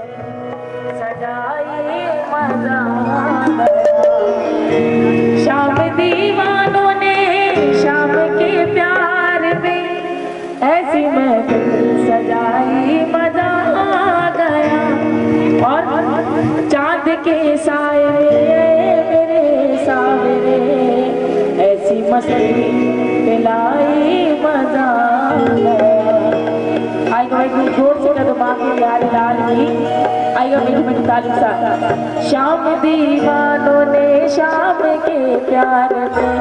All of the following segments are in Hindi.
सजाई मज़ा ऐसी महफिल सजाई मज़ा गया। और चाँद के साए मेरे सावरे ऐसी मस्ती आएगा मीठी मीठी ताली सा शाम दीवानों ने शाम के प्यार में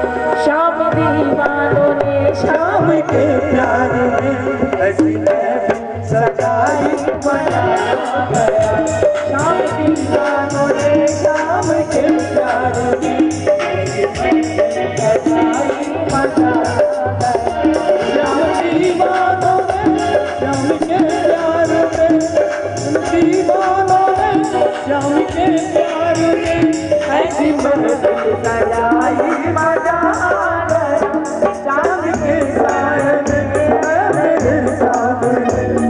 शाम दीवानों ने शाम के प्यार में ऐसी सजाई बना गया शाम दीवानों ने शाम के प्यार में श्याम के प्यार ने ऐसी महफिल आ के मेरे मेरे शाम ने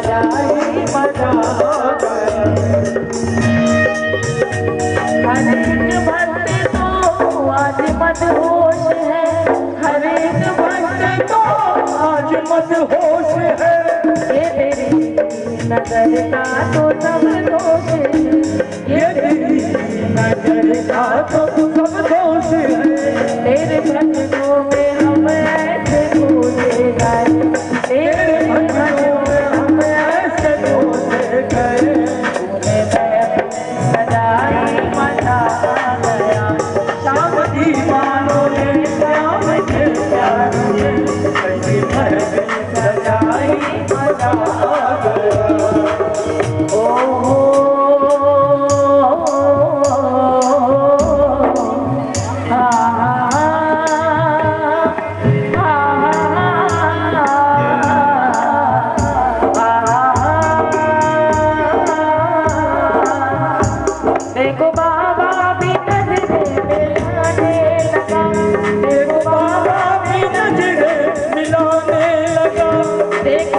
प्यार होश है। हर एक तो आज मत होश है। ये तेरी तो सब दोष ये का तो सब दोष है। तेरे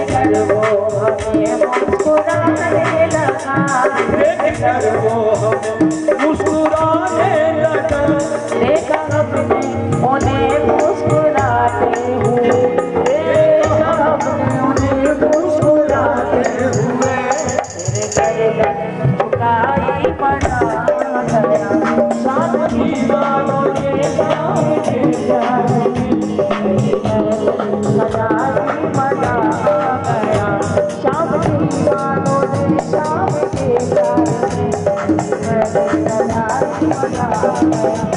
कर वो हमें लगा देख कर वो लगा उन्हें मुस्कुराते हुए देखा हमने उन्हें मुस्कुराते हुए तेरे घर झुकाई बना गया शाम दीवानों ने में